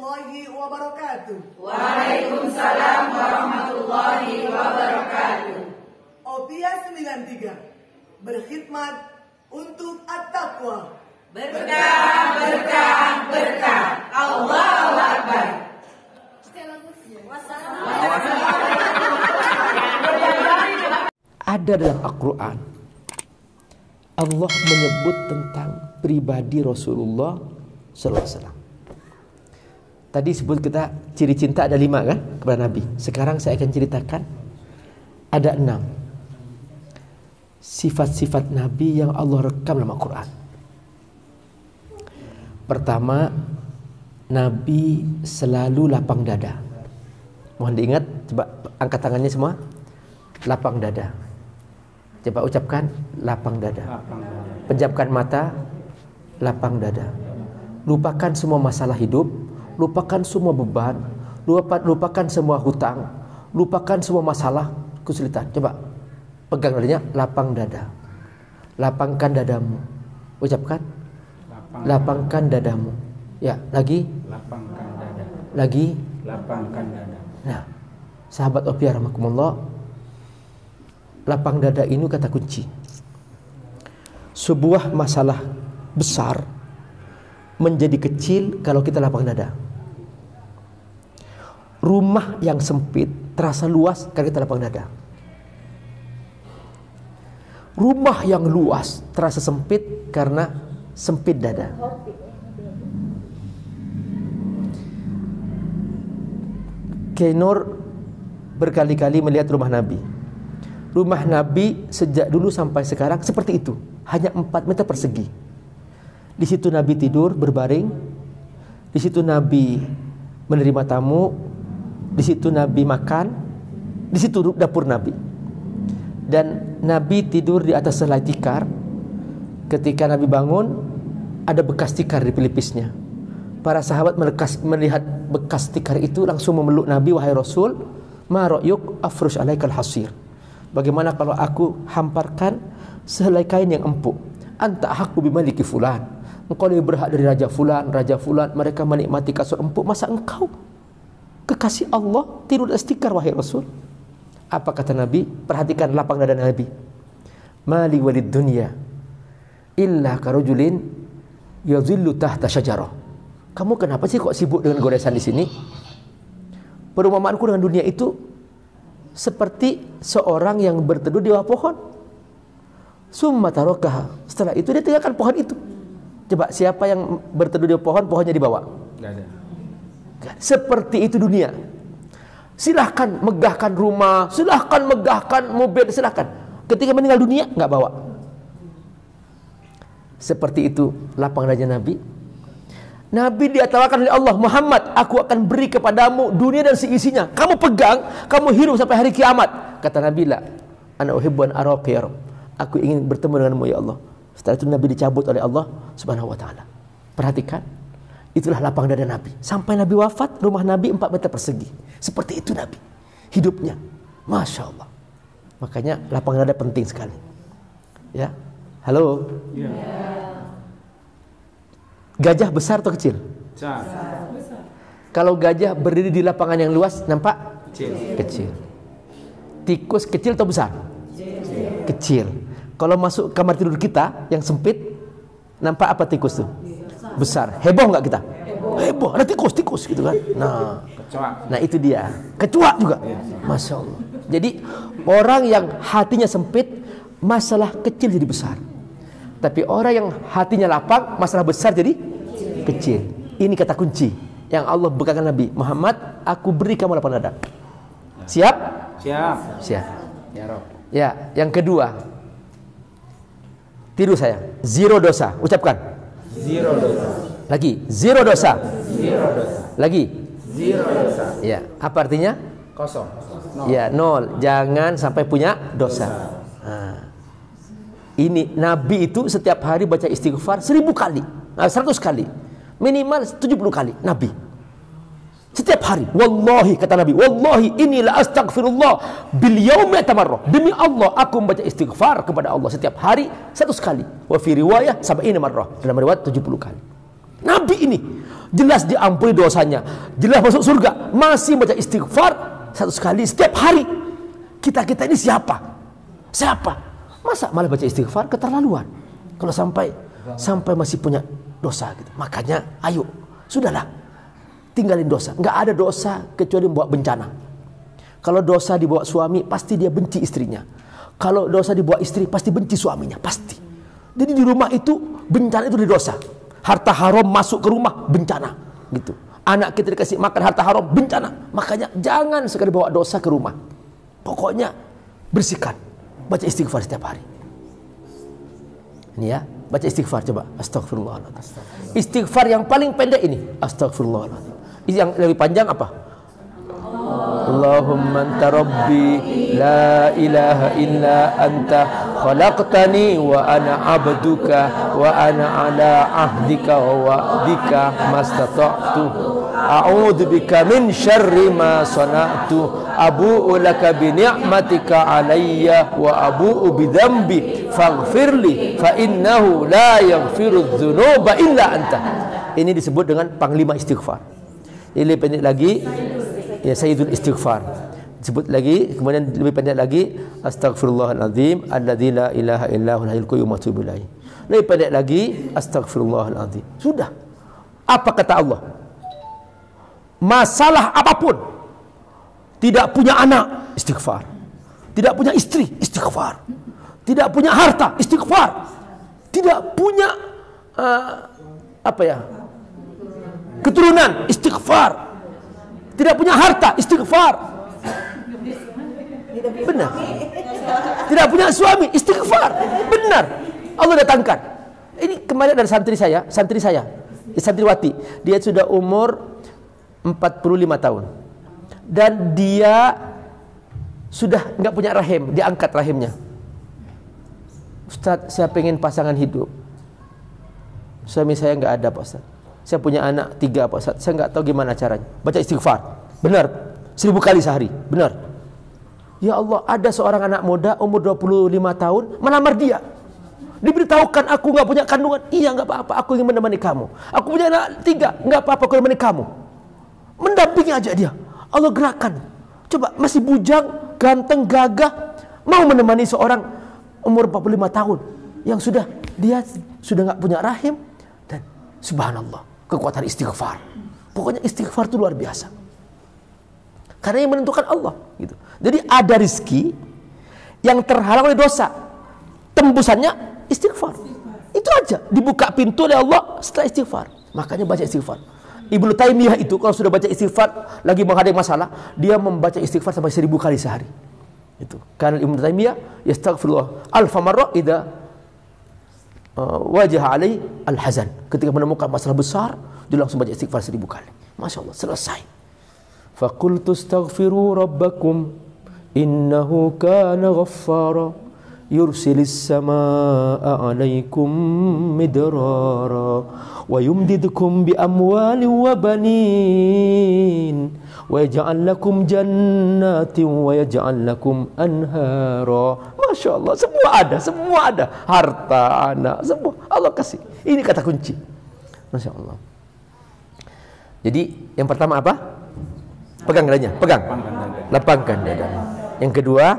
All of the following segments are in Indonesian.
warahmatullahi wabarakatuh. Waalaikumsalam warahmatullahi wabarakatuh. Opia 93 berkhidmat untuk at-taqwa. Berkah, berkah, berkah. Allahu Akbar. Ada dalam Al-Quran Allah menyebut tentang pribadi Rasulullah Sallallahu Alaihi Wasallam. Tadi sebut kita ciri cinta ada lima kan kepada Nabi. Sekarang saya akan ceritakan ada enam sifat-sifat Nabi yang Allah rekam dalam Al-Quran. Pertama, Nabi selalu lapang dada. Mohon diingat, coba angkat tangannya semua. Lapang dada. Coba ucapkan lapang dada. Pejamkan mata, lapang dada. Lupakan semua masalah hidup, lupakan semua beban, lupakan, semua hutang, lupakan semua masalah, kesulitan. Coba pegang dadanya, lapang dada. Lapangkan dadamu. Ucapkan. Lapangkan dadamu. Ya, lagi. lapangkan dada Lagi. lapangkan dada Nah, sahabat Opiah rahmakumullah, lapang dada ini kata kunci. Sebuah masalah besar menjadi kecil kalau kita lapang dada. Rumah yang sempit terasa luas kalau kita lapang dada. Rumah yang luas terasa sempit karena sempit dada. Kenor berkali-kali melihat rumah Nabi. Rumah Nabi sejak dulu sampai sekarang seperti itu, hanya 4 meter persegi. Di situ Nabi tidur berbaring, di situ Nabi menerima tamu, di situ Nabi makan, di situ dapur Nabi. Dan Nabi tidur di atas selai tikar. Ketika Nabi bangun, ada bekas tikar di pelipisnya. Para sahabat melekas, melihat bekas tikar itu langsung memeluk Nabi wahai Rasul, "Ma ra'yuk afrush alaikal hasir." Bagaimana kalau aku hamparkan sehelai kain yang empuk? Anta hakku bimaliki fulan. Engkau lebih berhak dari raja fulan, raja fulan. Mereka menikmati kasur empuk. Masa engkau kekasih Allah tidur di atas tikar wahai Rasul? Apa kata Nabi? Perhatikan lapang dada Nabi. Mali walid dunya illa karujulin yazillu tahta syajarah. Kamu kenapa sih kok sibuk dengan goresan di sini? Perumpamaanku dengan dunia itu seperti seorang yang berteduh di bawah pohon. Summa tarokah. Setelah itu dia tinggalkan pohon itu. Coba siapa yang berteduh di pohon, pohonnya dibawa? Nggak ada. Seperti itu dunia. Silahkan megahkan rumah, silahkan megahkan mobil, silahkan. Ketika meninggal dunia nggak bawa. Seperti itu lapang dada Nabi. Nabi diatawakan oleh Allah, Muhammad, aku akan beri kepadamu dunia dan seisinya. Kamu pegang, kamu hidup sampai hari kiamat. Kata Nabi, la, ana uhibbu an ya. Aku ingin bertemu denganmu ya Allah. Setelah itu Nabi dicabut oleh Allah Subhanahu wa taala. Perhatikan, itulah lapang dada Nabi. Sampai Nabi wafat, rumah Nabi 4 meter persegi. Seperti itu Nabi. Hidupnya. Masya Allah. Makanya lapang dada penting sekali. Ya. Halo. Gajah besar atau kecil? Besar. Kalau gajah berdiri di lapangan yang luas, nampak Kecil. kecil. Tikus kecil atau besar? Kecil. Kalau masuk kamar tidur kita yang sempit, nampak apa tikus tuh? Besar. Heboh nggak kita? Heboh. Ada tikus, tikus gitu kan. Nah, nah itu dia. Kecoa juga. Masya Allah. Jadi orang yang hatinya sempit, masalah kecil jadi besar. Tapi orang yang hatinya lapang, masalah besar jadi kecil. Ini kata kunci yang Allah berikan Nabi Muhammad, aku beri kamu lapang dada. Siap? Siap. Siap. Ya Rob. Ya, yang kedua. Tiru saya. Zero dosa. Ucapkan. Zero dosa. Lagi. Zero dosa. Zero dosa. Lagi. Zero dosa. Ya, apa artinya? Kosong. Nol. Ya, nol. Jangan sampai punya dosa. Nah. Ini Nabi itu setiap hari baca istighfar seribu kali, nah, seratus kali, minimal 70 kali. Nabi setiap hari. Wallahi kata Nabi, wallahi inilah astagfirullah bil yaumi. Demi Allah aku membaca istighfar kepada Allah setiap hari seratus kali. Wa fi riwayah sab'ina marrah. Dalam riwayat 70 kali. Nabi ini jelas diampuni dosanya, jelas masuk surga, masih baca istighfar satu sekali setiap hari. Kita kita ini siapa? Siapa? Masa malah baca istighfar keterlaluan? Kalau sampai sampai masih punya dosa gitu. Makanya ayo, sudahlah. Tinggalin dosa. Nggak ada dosa kecuali membawa bencana. Kalau dosa dibawa suami, pasti dia benci istrinya. Kalau dosa dibawa istri, pasti benci suaminya, pasti. Jadi di rumah itu bencana itu di dosa. Harta haram masuk ke rumah bencana gitu. Anak kita dikasih makan harta haram bencana. Makanya jangan sekali bawa dosa ke rumah. Pokoknya bersihkan. Baca istighfar setiap hari. Ini ya, baca istighfar coba. Astagfirullahaladzim. Istighfar yang paling pendek ini. Astagfirullahaladzim yang lebih panjang apa Allahumma anta rabbi la ilaha illa anta khalaqtani wa ana abduka wa ana ala ahdika wa wa'dika mastata'tu A'udzu bika min syarri ma sana'tu abu'u laka bi ni'matika alayya wa abu'u bi dhanbi faghfirli fa innahu la yaghfiru dhunuba illa anta. Ini disebut dengan panglima istighfar ini pendek lagi ya sayyidul istighfar. Sebut lagi kemudian lebih pendek lagi astagfirullahalazim alladzi la ilaha illa hayyul qayyum atubu ilaih. Lebih pendek lagi astagfirullahalazim sudah. Apa kata Allah? Masalah apa pun tidak punya anak istighfar. Tidak punya istri istighfar. Tidak punya harta istighfar. Tidak punya uh, apa ya keturunan istighfar. Tidak punya harta istighfar. Benar. Tidak punya suami istighfar. Benar. Allah datangkan. Ini kemarin ada santri saya santri saya santriwati. Dia sudah umur 45 tahun. Dan dia sudah nggak punya rahim diangkat rahimnya. Ustadz saya pengen pasangan hidup. Suami saya nggak ada Pak Ustadz saya punya anak tiga Ustaz. Saya nggak tahu gimana caranya. Baca istighfar. Benar. Seribu kali sehari. Benar. Ya Allah, ada seorang anak muda umur 25 tahun melamar dia. Diberitahukan aku nggak punya kandungan. Iya nggak apa-apa. Aku ingin menemani kamu. Aku punya anak tiga. Nggak apa-apa. Aku menemani kamu. Mendampingi aja dia. Allah gerakan. Coba masih bujang, ganteng, gagah, mau menemani seorang umur 45 tahun yang sudah dia sudah nggak punya rahim dan subhanallah kekuatan istighfar. Pokoknya istighfar itu luar biasa. Karena yang menentukan Allah gitu. Jadi ada rizki yang terhalang oleh dosa. Tembusannya istighfar. Itu aja. Dibuka pintu oleh Allah setelah istighfar. Makanya baca istighfar. Ibnu Taimiyah itu kalau sudah baca istighfar lagi menghadapi masalah, dia membaca istighfar sampai seribu kali sehari. Itu. Karena Ibnu Taimiyah yastaghfirullah alfa marrah idza wajah alai al-hazan. Ketika menemukan masalah besar, dia langsung baca istighfar seribu kali. Masya Allah, selesai. Fakultu astaghfiru rabbakum innahu kana ghaffara yursilis samaa alaikum midrara wa yumdidkum bi amwali wa banin wa yaj'al lakum jannatin wa yaj'al lakum anhara Masya Allah, semua ada, semua ada. Harta, anak, semua. Allah kasih. Ini kata kunci. Masya Allah. Jadi yang pertama apa? Pegang dadanya, pegang. Lapangkan dada. Yang kedua,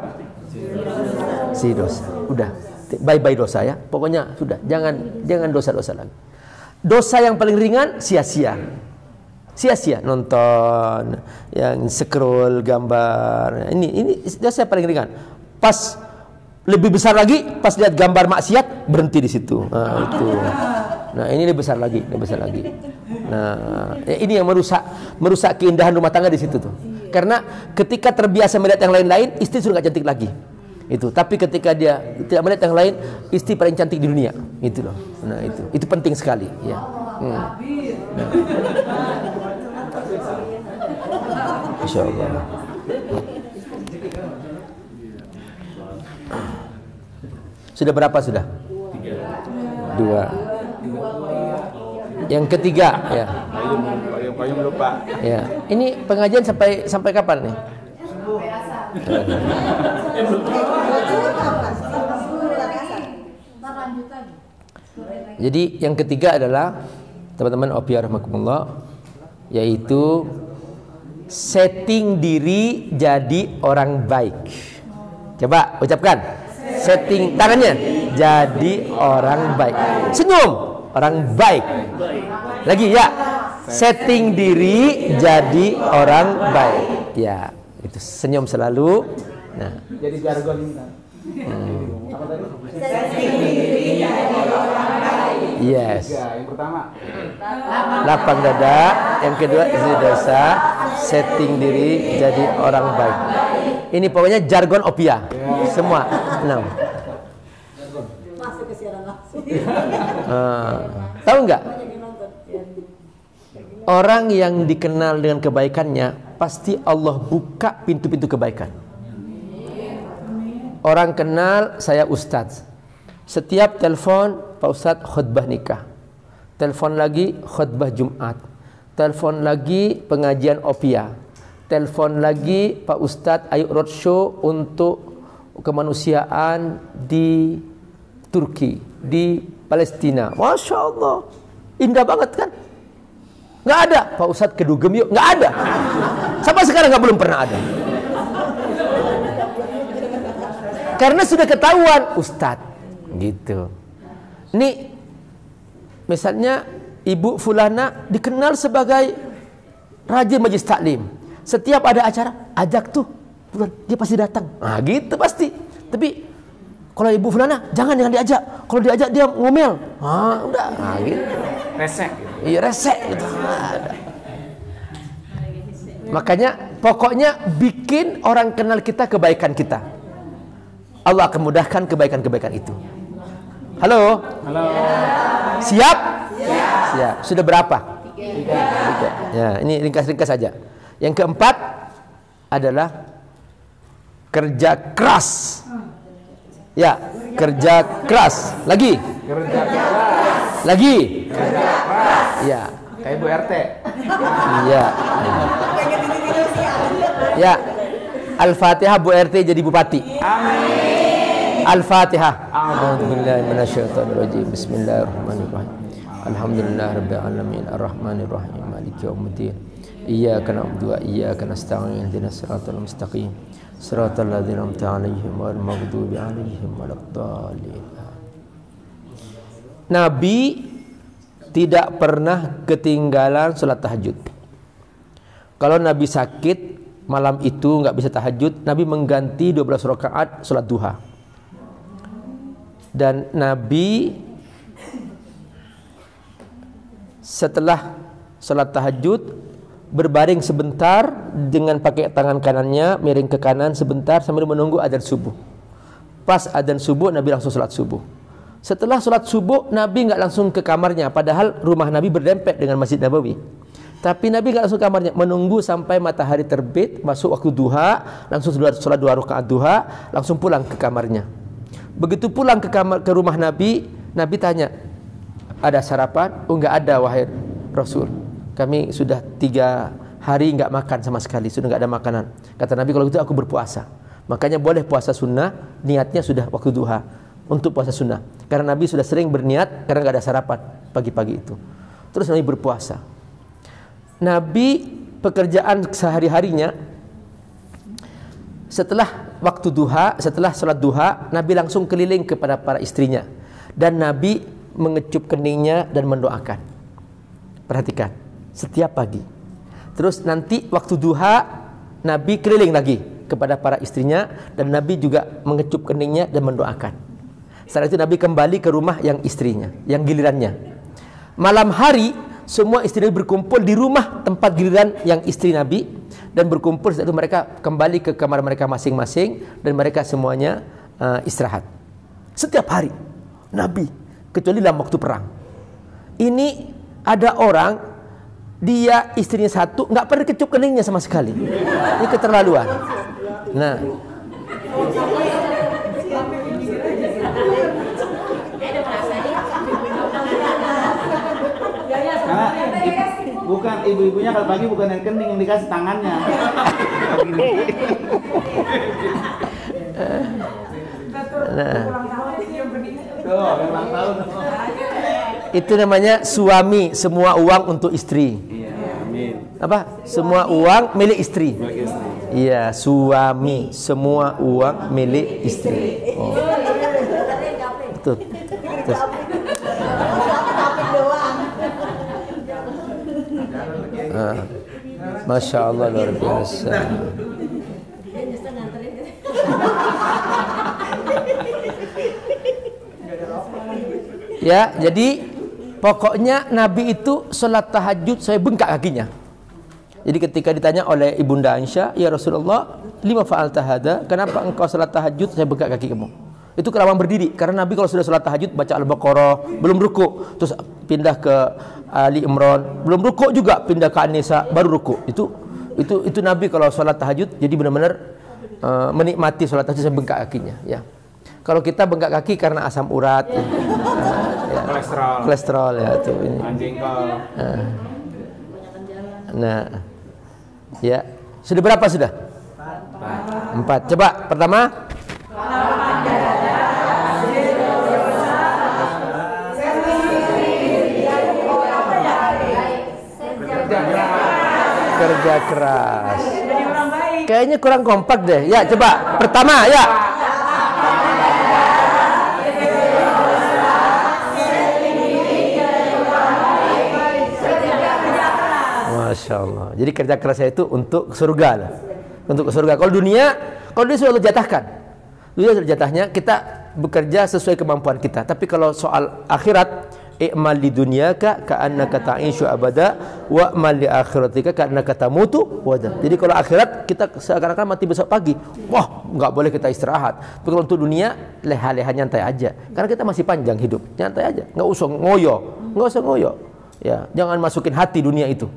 si dosa. Udah, bye-bye dosa ya. Pokoknya sudah, jangan jangan dosa-dosa lagi. Dosa yang paling ringan sia-sia. Sia-sia nonton, yang scroll gambar. Ini ini dosa yang paling ringan. Pas lebih besar lagi pas lihat gambar maksiat berhenti di situ. Nah, itu. Nah, ini lebih besar lagi, lebih besar lagi. Nah, ya ini yang merusak merusak keindahan rumah tangga di situ tuh. Karena ketika terbiasa melihat yang lain-lain, istri sudah gak cantik lagi. Itu. Tapi ketika dia tidak melihat yang lain, istri paling cantik di dunia. Itu loh. Nah, itu. Itu penting sekali, ya. Hmm. Nah. Insya Allah. Sudah berapa sudah? Dua. Yang ketiga ya. Lupa. Ya. Ini pengajian sampai sampai kapan nih? Jadi yang ketiga adalah teman-teman opia rahmakumullah yaitu setting diri jadi orang baik. Coba ucapkan. Setting tangannya jadi orang baik. Senyum, orang baik. Lagi ya. Setting diri jadi orang baik. Ya, itu senyum selalu. Nah, Jadi jargon yes. Ya, yang pertama. Lapang dada, yang kedua isi dosa, setting diri jadi orang baik. Ini pokoknya jargon opia. Semua enam. Masuk ke siaran langsung. Ah, tahu nggak? Orang yang dikenal dengan kebaikannya pasti Allah buka pintu-pintu kebaikan. Orang kenal saya Ustadz. Setiap telepon Pak Ustadz khutbah nikah. Telepon lagi khutbah Jumat. Telepon lagi pengajian opia. Telepon lagi Pak Ustadz ayo roadshow untuk kemanusiaan di Turki, di Palestina. Masya Allah. Indah banget kan? Nggak ada. Pak Ustadz kedugem yuk. Nggak ada. Sampai sekarang nggak belum pernah ada. Karena sudah ketahuan Ustadz. Gitu. Nih, misalnya Ibu Fulana dikenal sebagai Raja Majlis Taklim. Setiap ada acara, ajak tuh. Fulan, Dia pasti datang. Nah gitu pasti. Tapi kalau Ibu Fulana, jangan jangan diajak. Kalau diajak dia ngomel. Ah, udah. Nah gitu. Resek gitu. Iya resek gitu. Makanya pokoknya bikin orang kenal kita kebaikan kita. Allah akan mudahkan kebaikan-kebaikan itu. Halo? Halo. Siap? Siap. Sudah berapa? Tiga. Ya, ini ringkas-ringkas saja. Yang keempat adalah kerja keras. Ya, kerja keras. Lagi. Kerja keras. Lagi. Kerja keras. Ya. Kayak Bu RT. Iya. Ya. Al-Fatihah Bu RT jadi bupati. Amin. Al-Fatihah. A'udzubillahi minasyaitonirrajim. Bismillahirrahmanirrahim. Alhamdulillah rabbil alamin arrahmanir rahim maliki yaumiddin. Iyyaka na'budu wa iyyaka nasta'in ihdinas siratal mustaqim. Siratal ladzina an'amta 'alaihim ghairil maghdubi 'alaihim waladdallin. Nabi tidak pernah ketinggalan sholat tahajud. Kalau Nabi sakit malam itu nggak bisa tahajud, Nabi mengganti 12 rakaat sholat duha. Dan Nabi setelah sholat tahajud berbaring sebentar dengan pakai tangan kanannya miring ke kanan sebentar sambil menunggu adzan subuh. Pas adzan subuh Nabi langsung sholat subuh. Setelah sholat subuh Nabi nggak langsung ke kamarnya, padahal rumah Nabi berdempet dengan Masjid Nabawi. Tapi Nabi nggak langsung ke kamarnya, menunggu sampai matahari terbit, masuk waktu duha, langsung sholat, dua rakaat duha, langsung pulang ke kamarnya. Begitu pulang ke kamar ke rumah Nabi, Nabi tanya, ada sarapan? Oh ada wahai Rasul. Kami sudah tiga hari nggak makan sama sekali, sudah nggak ada makanan. Kata Nabi kalau gitu aku berpuasa. Makanya boleh puasa sunnah, niatnya sudah waktu duha untuk puasa sunnah. Karena Nabi sudah sering berniat karena nggak ada sarapan pagi-pagi itu. Terus Nabi berpuasa. Nabi pekerjaan sehari-harinya setelah waktu duha, setelah sholat duha, Nabi langsung keliling kepada para istrinya. Dan Nabi mengecup keningnya dan mendoakan. Perhatikan, setiap pagi. Terus nanti waktu duha, Nabi keliling lagi kepada para istrinya dan Nabi juga mengecup keningnya dan mendoakan. Setelah itu Nabi kembali ke rumah yang istrinya, yang gilirannya. Malam hari semua istri berkumpul di rumah tempat giliran yang istri Nabi dan berkumpul setelah itu mereka kembali ke kamar mereka masing-masing dan mereka semuanya uh, istirahat. Setiap hari Nabi kecuali dalam waktu perang. Ini ada orang dia istrinya satu nggak pernah kecup keningnya sama sekali. Ini keterlaluan. Nah, bukan ibu-ibunya kalau pagi bukan yang kening yang dikasih tangannya. nah. Tuh, ulang tahun. Itu namanya suami semua uang untuk istri. Apa? Semua uang milik istri. Iya, suami semua uang milik istri. Oh, betul. Doang. Ah. Masya Allah luar biasa. Ya, jadi pokoknya Nabi itu sholat tahajud saya bengkak kakinya. Jadi ketika ditanya oleh ibunda Aisyah, ya Rasulullah, lima faal tahada, kenapa engkau sholat tahajud saya bengkak kaki kamu? Itu kelamaan berdiri, karena Nabi kalau sudah sholat tahajud baca Al-Baqarah, belum ruku, terus pindah ke Ali Imran, belum ruku juga pindah ke An-Nisa, baru ruku. Itu itu itu Nabi kalau sholat tahajud, jadi benar-benar uh, menikmati sholat tahajud saya bengkak kakinya. Ya. Kalau kita bengkak kaki karena asam urat, ya. Ya. Kolesterol. kolesterol ya itu ini. Anjing kol. Nah, ya sudah berapa sudah? Empat. Coba pertama. Kerja keras. Kayaknya kurang kompak deh. Ya coba pertama ya. Jadi kerja keras saya itu untuk surga lah. Untuk surga. Kalau dunia, kalau dunia sudah jatahkan. Dunia sudah jatahnya, kita bekerja sesuai kemampuan kita. Tapi kalau soal akhirat, i'mal di dunia ka ka'annaka ta'ishu abada wa mal li akhiratika ka'annaka tamutu wada. Jadi kalau akhirat kita seakan-akan mati besok pagi. Wah, nggak boleh kita istirahat. Tapi kalau untuk dunia leha-leha nyantai aja. Karena kita masih panjang hidup. Nyantai aja. Nggak usah ngoyo. Nggak usah ngoyo. Ya, jangan masukin hati dunia itu.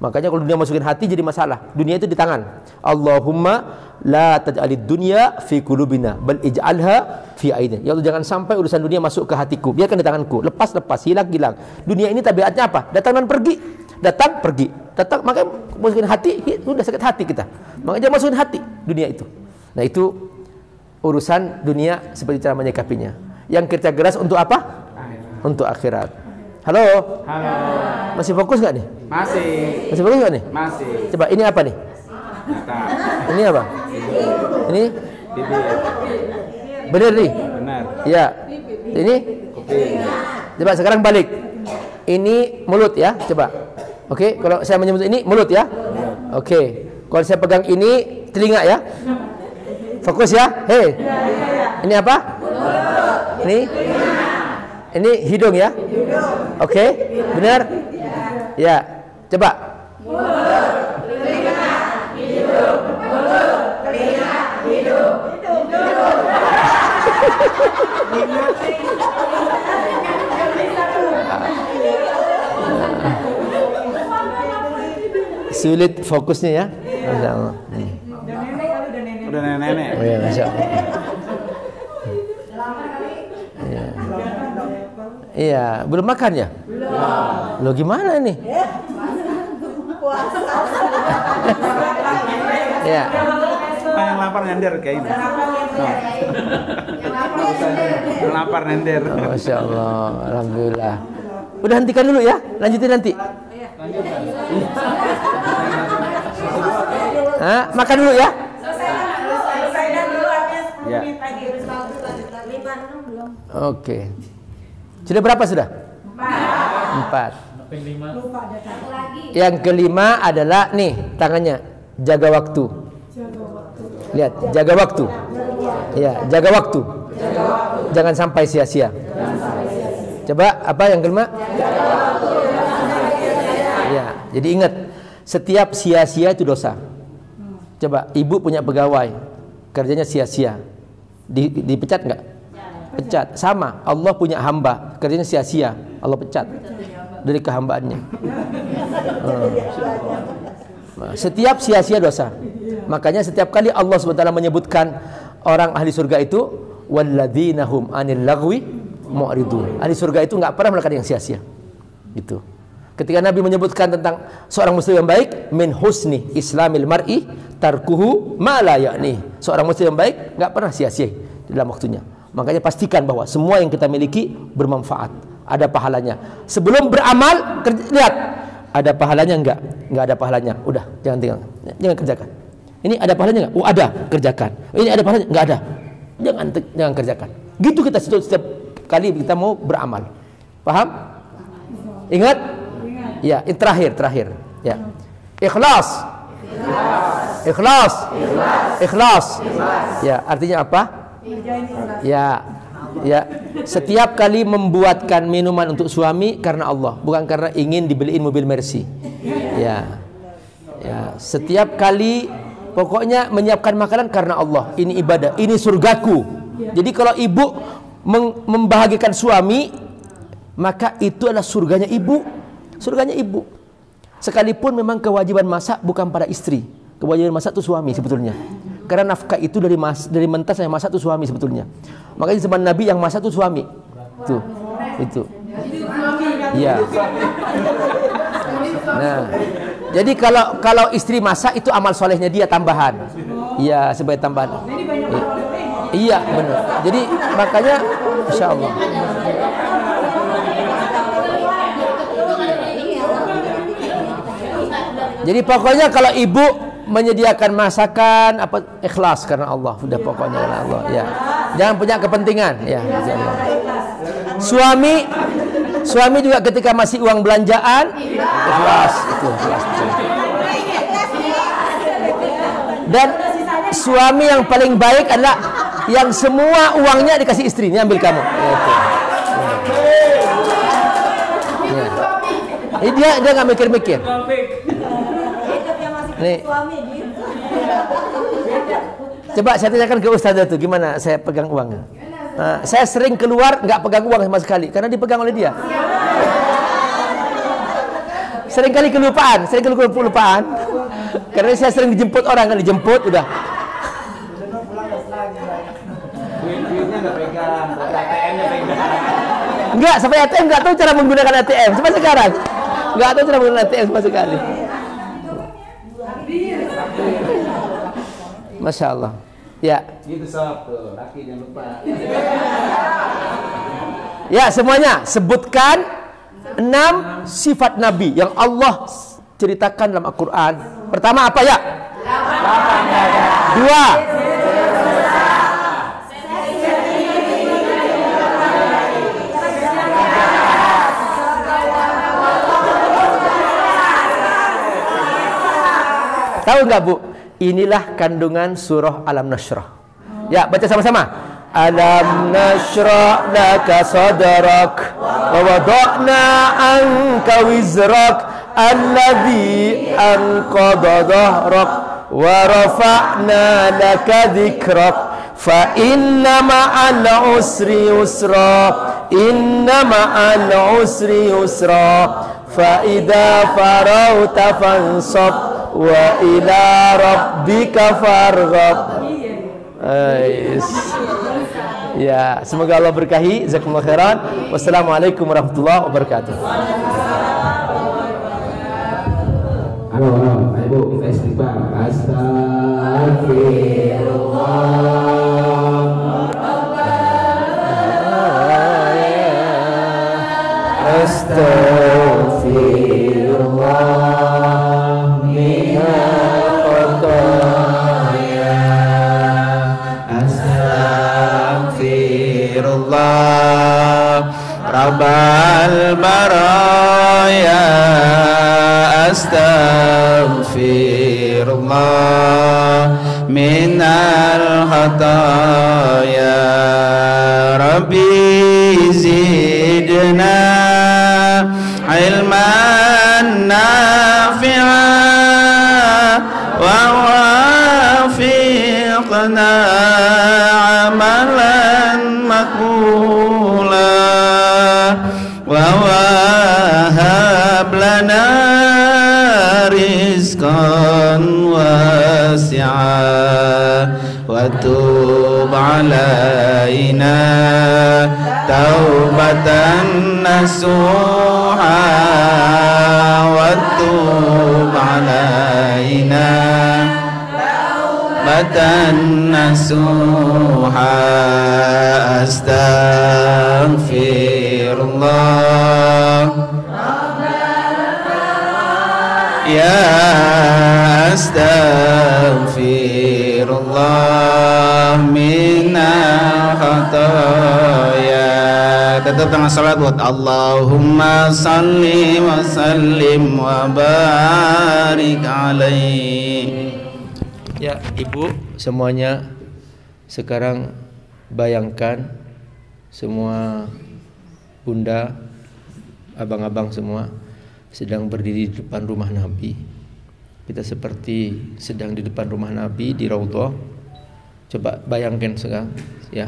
Makanya kalau dunia masukin hati jadi masalah. Dunia itu di tangan. Allahumma la taj'alid dunya fi qulubina bal ij'alha fi aidina. Ya Allah jangan sampai urusan dunia masuk ke hatiku. Biarkan di tanganku. Lepas lepas, hilang hilang. Dunia ini tabiatnya apa? Datang dan pergi. Datang pergi. Datang makanya masukin hati sudah sakit hati kita. Makanya jangan masukin hati dunia itu. Nah itu urusan dunia seperti cara menyikapinya. Yang kerja keras untuk apa? Untuk akhirat. Halo, Halo. masih fokus nggak nih? Masih. Masih fokus nggak nih? Masih. Coba ini apa nih? Mata. Ini apa? Ini Bibir. bener nih? Benar. Iya. Ini? Coba sekarang balik. Ini mulut ya, coba. Oke, kalau saya menyebut ini mulut ya. Oke. Kalau saya pegang ini telinga ya. Fokus ya. Hei. Ini apa? Ini? Ini hidung ya? Oke. Benar? Ya. Coba. Sulit fokusnya ya. Masya Allah. Hmm. Udah nenek-nenek. Oh ya, Masya Allah. Iya. Iya, belum makan ya? Belum. Lo gimana nih? ya. Ah, yang lapar nender kayak ini. Oh. Yang lapar nender. Oh, Masya Allah, Alhamdulillah. Udah hentikan dulu ya, lanjutin nanti. Hah? Makan dulu ya. Ya. Oke. Sudah berapa sudah? Empat. Yang kelima adalah nih tangannya jaga waktu. Lihat, jaga waktu. Ya, jaga waktu. Jangan sampai sia-sia. Coba apa yang kelima? Ya, jadi ingat setiap sia-sia itu dosa. Coba ibu punya pegawai kerjanya sia-sia. Di, dipecat nggak? Pecat. Sama, Allah punya hamba kerjanya sia-sia. Allah pecat dari kehambaannya. Hmm. Nah, Setiap sia-sia dosa. Makanya setiap kali Allah SWT menyebutkan orang ahli surga itu walladzina hum anil lagwi mu'ridun. Ahli surga itu nggak pernah melakukan yang sia-sia. Gitu. Ketika Nabi menyebutkan tentang seorang muslim yang baik, min husni islamil mar'i tarkuhu ma la ya'ni. Seorang muslim yang baik nggak pernah sia-sia dalam waktunya. Makanya pastikan bahwa semua yang kita miliki bermanfaat. ada pahalanya. Sebelum beramal, kerja, lihat ada pahalanya enggak? Enggak ada pahalanya. Udah, jangan tinggal. Jangan kerjakan. Ini ada pahalanya enggak? Oh, ada, kerjakan. Ini ada pahalanya? Enggak ada. Jangan jangan kerjakan. Gitu kita setiap, kali kita mau beramal. Paham? Ingat? Ya, ini terakhir, terakhir. Ya. Ikhlas. Ikhlas. Ikhlas. Ya, artinya apa? Ya. Ya, setiap kali membuatkan minuman untuk suami karena Allah, bukan karena ingin dibeliin mobil Mercy. Ya. Ya, setiap kali pokoknya menyiapkan makanan karena Allah. Ini ibadah, ini surgaku. Jadi kalau ibu mem- membahagiakan suami, maka itu adalah surganya ibu. Surganya ibu. Sekalipun memang kewajiban masak bukan pada istri. Kewajiban masak itu suami sebetulnya. Karena nafkah itu dari mas, dari mentas yang masak itu suami sebetulnya. Makanya zaman Nabi yang masak itu suami. Itu. Itu. Iya. Nah, jadi kalau kalau istri masak itu amal solehnya dia tambahan. Iya, sebagai tambahan. Iya, benar. Jadi makanya insya Allah. Jadi pokoknya kalau ibu menyediakan masakan apa ikhlas karena Allah sudah pokoknya karena Allah ya. Jangan punya kepentingan ya. insyaallah. Suami suami juga ketika masih uang belanjaan ikhlas itu ikhlas. Dan suami yang paling baik adalah yang semua uangnya dikasih istrinya ambil kamu. Ya. Ya. Ini dia dia nggak mikir-mikir. Nih. Coba saya tanyakan ke Ustazah itu gimana saya pegang uangnya. Nah, saya sering keluar nggak pegang uang sama sekali karena dipegang oleh dia. Sering kali kelupaan, sering kali kelupaan. Karena saya sering dijemput orang kan dijemput udah. Enggak, sampai ATM nggak tahu cara menggunakan ATM sampai sekarang. Nggak tahu cara menggunakan ATM sama sekali. Masya Allah. Ya, Gitu sob tuh, laki jangan lupa. ya semuanya sebutkan enam sifat Nabi yang Allah ceritakan dalam Al-Quran. Pertama apa ya? Dua. Tahu nggak bu? Inilah kandungan surah Alam Nashrah. Ya, baca sama-sama. Alam nashrah laka sadrak wa wada'na anka wizrak alladhi anqadha dhahrak wa rafa'na laka dhikrak fa inna ma'al usri yusra inna ma'al usri yusra fansab wa ila rabbika farghab Ais. Ya, semoga Allah berkahi. Jazakumullah khairan. Wassalamualaikum warahmatullahi wabarakatuh. Halo, halo, Ibu, kita istighfar. Astagfirullah. Astaghfirullah وتوب علينا. توبة نسوها وتوب علينا. توبة نسوها أستغفر الله. يا أستغفر Allah minal khotoya Tetap dengan salat buat Allahumma salli wa sallim wa barik alaih. Ya ibu. Semuanya sekarang bayangkan semua bunda abang-abang semua sedang berdiri di depan rumah Nabi. Kita seperti sedang di depan rumah Nabi di Raudhah. Coba bayangkan sekarang ya.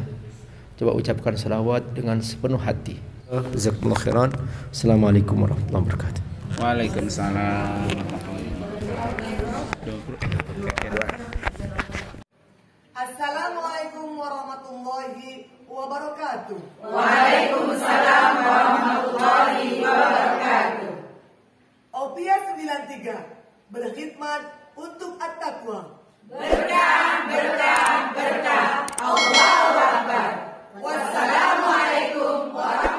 Coba ucapkan salawat dengan sepenuh hati. Jazakumullah khairan. Assalamualaikum warahmatullahi wabarakatuh. Waalaikumsalam Assalamualaikum warahmatullahi wabarakatuh. Waalaikumsalam warahmatullahi wabarakatuh. Opia 93 berkhidmat untuk at-taqwa. Berkah, berkah, berkah. Allahu Akbar. Wassalamualaikum warahmatullahi wabarakatuh.